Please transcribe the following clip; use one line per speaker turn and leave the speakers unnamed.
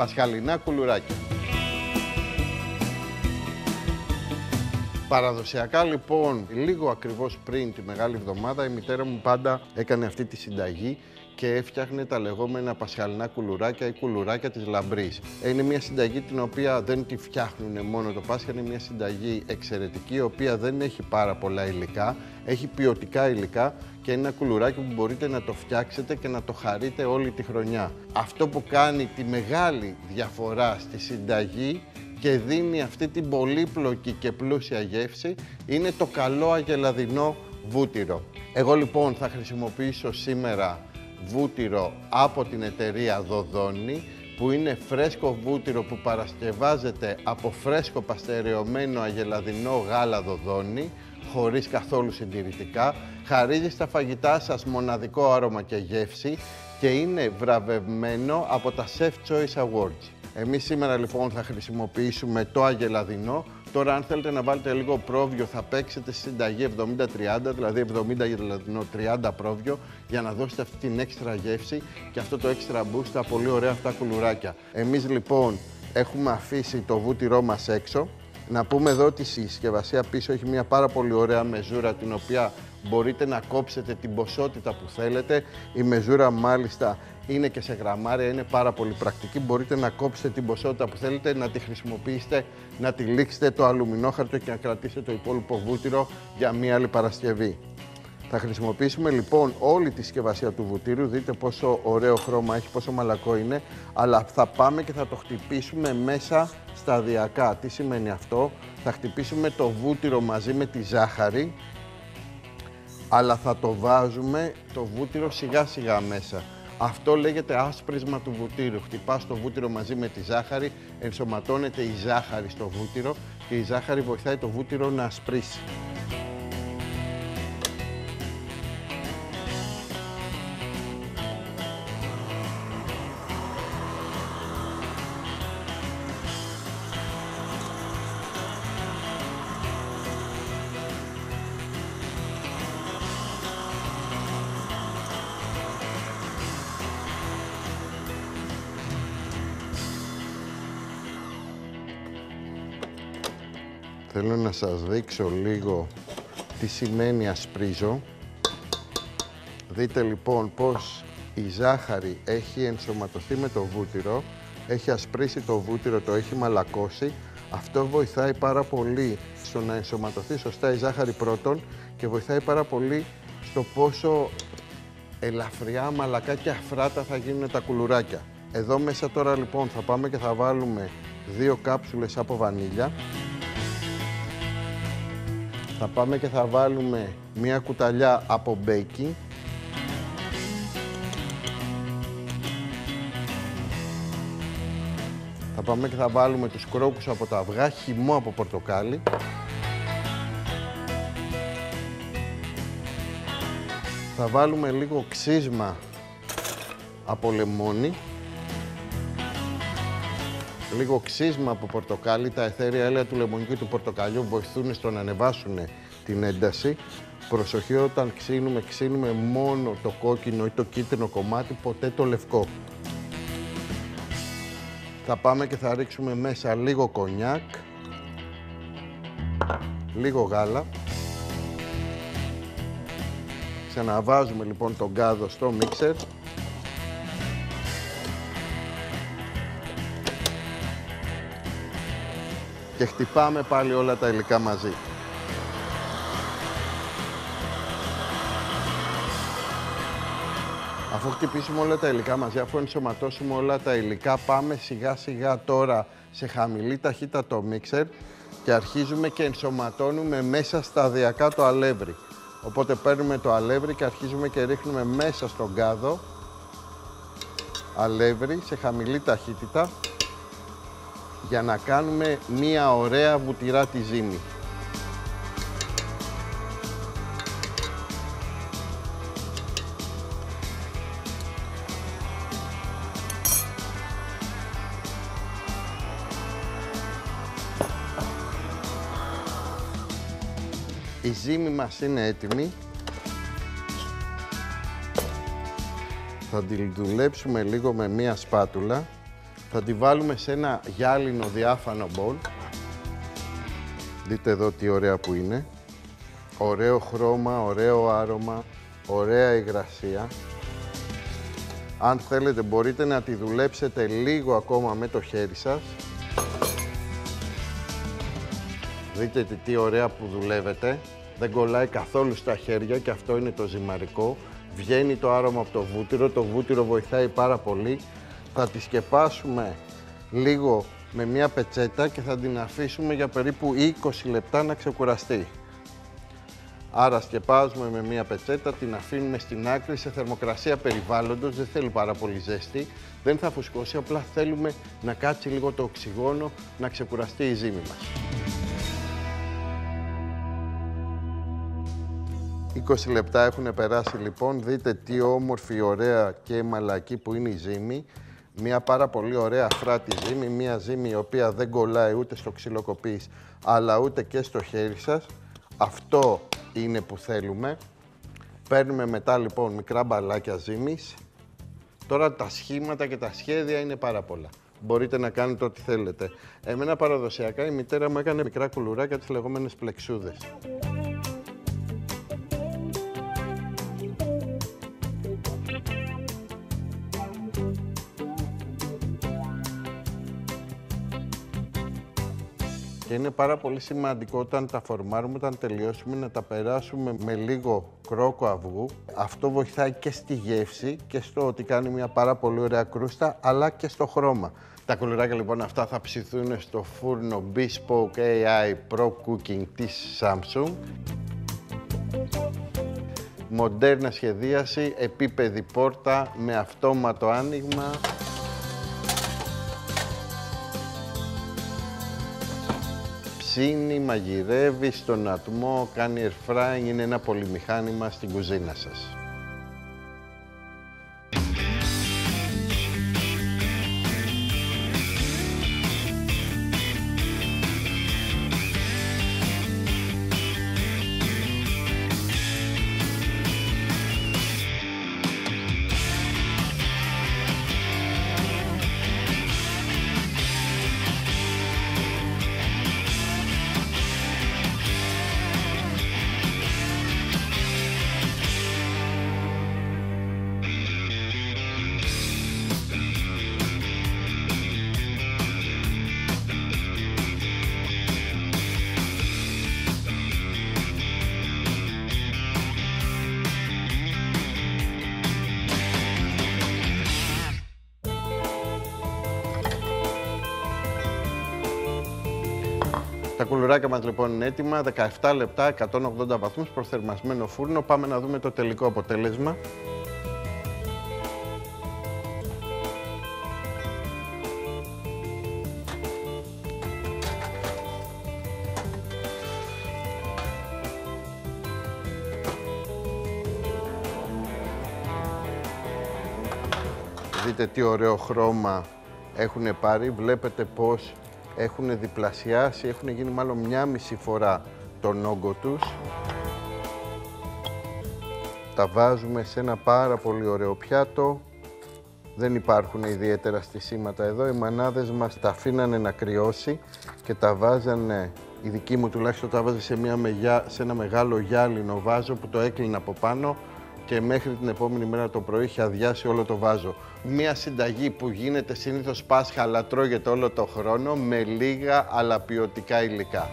Πασχαλινά κουλουράκια. Παραδοσιακά λοιπόν, λίγο ακριβώς πριν τη Μεγάλη Εβδομάδα, η μητέρα μου πάντα έκανε αυτή τη συνταγή και έφτιαχνε τα λεγόμενα πασχαλινά κουλουράκια ή κουλουράκια της λαμπρής. Είναι μια συνταγή την οποία δεν τη φτιάχνουν μόνο το Πάσχα, είναι μια συνταγή εξαιρετική, η οποία δεν έχει πάρα πολλά υλικά, έχει ποιοτικά υλικά και είναι ένα κουλουράκι που μπορείτε να το φτιάξετε και να το χαρείτε όλη τη χρονιά. Αυτό που κάνει τη μεγάλη διαφορά στη συνταγή και δίνει αυτή την πολύπλοκη και πλούσια γεύση είναι το καλό αγελαδινό βούτυρο. Εγώ λοιπόν θα χρησιμοποιήσω σήμερα βούτυρο από την εταιρεία Δοδόνη που είναι φρέσκο βούτυρο που παρασκευάζεται από φρέσκο παστερεωμένο αγελαδινό γάλα Δοδόνη χωρίς καθόλου συντηρητικά, χαρίζει στα φαγητά σας μοναδικό άρωμα και γεύση και είναι βραβευμένο από τα Chef Choice Awards. Εμείς σήμερα λοιπόν θα χρησιμοποιήσουμε το αγελαδινό. Τώρα αν θέλετε να βάλετε λίγο πρόβιο θα παίξετε στη συνταγή 70-30, δηλαδή 70 αγελαδινό, 30 πρόβιο για να δώσετε αυτή την έξτρα γεύση και αυτό το έξτρα boost στα πολύ ωραία αυτά κουλουράκια. Εμείς λοιπόν έχουμε αφήσει το βούτυρό μας έξω. Να πούμε εδώ ότι η συσκευασία πίσω έχει μια πάρα πολύ ωραία μεζούρα την οποία μπορείτε να κόψετε την ποσότητα που θέλετε. Η μεζούρα μάλιστα είναι και σε γραμμάρια, είναι πάρα πολύ πρακτική. Μπορείτε να κόψετε την ποσότητα που θέλετε, να τη χρησιμοποιήσετε, να τη λήξετε το αλουμινόχαρτο και να κρατήσετε το υπόλοιπο βούτυρο για μία άλλη Παρασκευή. Θα χρησιμοποιήσουμε λοιπόν όλη τη συσκευασία του βουτύρου, δείτε πόσο ωραίο χρώμα έχει, πόσο μαλακό είναι, αλλά θα πάμε και θα το χτυπήσουμε μέσα σταδιακά. Τι σημαίνει αυτό, θα χτυπήσουμε το βούτυρο μαζί με τη ζάχαρη, αλλά θα το βάζουμε το βούτυρο σιγά σιγά μέσα. Αυτό λέγεται άσπρισμα του βουτύρου. Χτυπάς το βούτυρο μαζί με τη ζάχαρη, ενσωματώνεται η ζάχαρη στο βούτυρο και η ζάχαρη βοηθάει το βούτυρο να ασπρίσει. Θέλω να σας δείξω λίγο τι σημαίνει ασπρίζω. Δείτε λοιπόν πως η ζάχαρη έχει ενσωματωθεί με το βούτυρο, έχει ασπρίσει το βούτυρο, το έχει μαλακώσει. Αυτό βοηθάει πάρα πολύ στο να ενσωματωθεί σωστά η ζάχαρη πρώτον και βοηθάει πάρα πολύ στο πόσο ελαφριά, μαλακά και αφράτα θα γίνουν τα κουλουράκια. Εδώ μέσα τώρα λοιπόν θα πάμε και θα βάλουμε δύο κάψουλες από βανίλια. Θα πάμε και θα βάλουμε μία κουταλιά από μπέικι. Θα πάμε και θα βάλουμε τους κρόκους από τα αυγά, χυμό από πορτοκάλι. Θα βάλουμε λίγο ξύσμα από λεμόνι λίγο ξύσμα από πορτοκάλι. Τα εθέρια έλαια του λεμονιού του πορτοκαλιού βοηθούν στο να ανεβάσουν την ένταση. Προσοχή όταν ξύνουμε, ξύνουμε μόνο το κόκκινο ή το κίτρινο κομμάτι, ποτέ το λευκό. Θα πάμε και θα ρίξουμε μέσα λίγο κονιάκ, λίγο γάλα. Ξαναβάζουμε λοιπόν τον κάδο στο μίξερ. Και χτυπάμε πάλι όλα τα υλικά μαζί. Αφού χτυπήσουμε όλα τα υλικά μαζί, αφού ενσωματώσουμε όλα τα υλικά, πάμε σιγά σιγά τώρα σε χαμηλή ταχύτητα το μίξερ και αρχίζουμε και ενσωματώνουμε μέσα σταδιακά το αλεύρι. Οπότε παίρνουμε το αλεύρι και αρχίζουμε και ρίχνουμε μέσα στον κάδο αλεύρι σε χαμηλή ταχύτητα για να κάνουμε μία ωραία βουτυρά τη ζύμη. Η ζύμη μας είναι έτοιμη. Θα τη δουλέψουμε λίγο με μία σπάτουλα Θα τη βάλουμε σε ένα γυάλινο διάφανο μπολ. Δείτε εδώ τι ωραία που είναι. Ωραίο χρώμα, ωραίο άρωμα, ωραία υγρασία. Αν θέλετε μπορείτε να τη δουλέψετε λίγο ακόμα με το χέρι σας. Δείτε τι ωραία που δουλεύετε. Δεν κολλάει καθόλου στα χέρια και αυτό είναι το ζυμαρικό. Βγαίνει το άρωμα από το βούτυρο, το βούτυρο βοηθάει πάρα πολύ. Θα τη σκεπάσουμε λίγο με μια πετσέτα και θα την αφήσουμε για περίπου 20 λεπτά να ξεκουραστεί. Άρα σκεπάζουμε με μια πετσέτα, την αφήνουμε στην άκρη σε θερμοκρασία περιβάλλοντος, δεν θέλει πάρα πολύ ζέστη, δεν θα φουσκώσει, απλά θέλουμε να κάτσει λίγο το οξυγόνο, να ξεκουραστεί η ζύμη μας. 20 λεπτά έχουν περάσει λοιπόν, δείτε τι όμορφη, ωραία και μαλακή που είναι η ζύμη. Μια πάρα πολύ ωραία φράτη ζύμη, μια ζύμη η οποία δεν κολλάει ούτε στο ξυλοκοπής, αλλά ούτε και στο χέρι σας. Αυτό είναι που θέλουμε. Παίρνουμε μετά λοιπόν μικρά μπαλάκια ζύμης. Τώρα τα σχήματα και τα σχέδια είναι πάρα πολλά. Μπορείτε να κάνετε ό,τι θέλετε. Εμένα παραδοσιακά η μητέρα μου έκανε μικρά κουλουράκια τις λεγόμενες πλεξούδες. Και είναι πάρα πολύ σημαντικό όταν τα φορμάρουμε, όταν τελειώσουμε, να τα περάσουμε με λίγο κρόκο αυγού. Αυτό βοηθάει και στη γεύση και στο ότι κάνει μια πάρα πολύ ωραία κρούστα, αλλά και στο χρώμα. Τα κουλουράκια λοιπόν αυτά θα ψηθούν στο φούρνο Bespoke AI Pro Cooking της Samsung. Μοντέρνα σχεδίαση, επίπεδη πόρτα με αυτόματο άνοιγμα. Ψήνει, μαγειρεύει στον ατμό, κάνει air frying, είναι ένα πολυμηχάνημα στην κουζίνα σας. Κουλουράκια μας λοιπόν είναι έτοιμα, 17 λεπτά, 180 βαθμούς, προθερμασμένο φούρνο. Πάμε να δούμε το τελικό αποτέλεσμα. Δείτε τι ωραίο χρώμα έχουν πάρει. Βλέπετε πώς έχουν διπλασιάσει, έχουν γίνει μάλλον μια μισή φορά τον όγκο τους. Τα βάζουμε σε ένα πάρα πολύ ωραίο πιάτο. Δεν υπάρχουν ιδιαίτερα στισίματα εδώ. Οι μανάδες μας τα αφήνανε να κρυώσει και τα βάζανε, η δική μου τουλάχιστον τα βάζε σε, μια, σε ένα μεγάλο γυάλινο βάζο που το έκλεινα από πάνω και μέχρι την επόμενη μέρα το πρωί είχε αδειάσει όλο το βάζο. Μία συνταγή που γίνεται συνήθως Πάσχα αλλά τρώγεται όλο το χρόνο με λίγα αλλά ποιοτικά υλικά.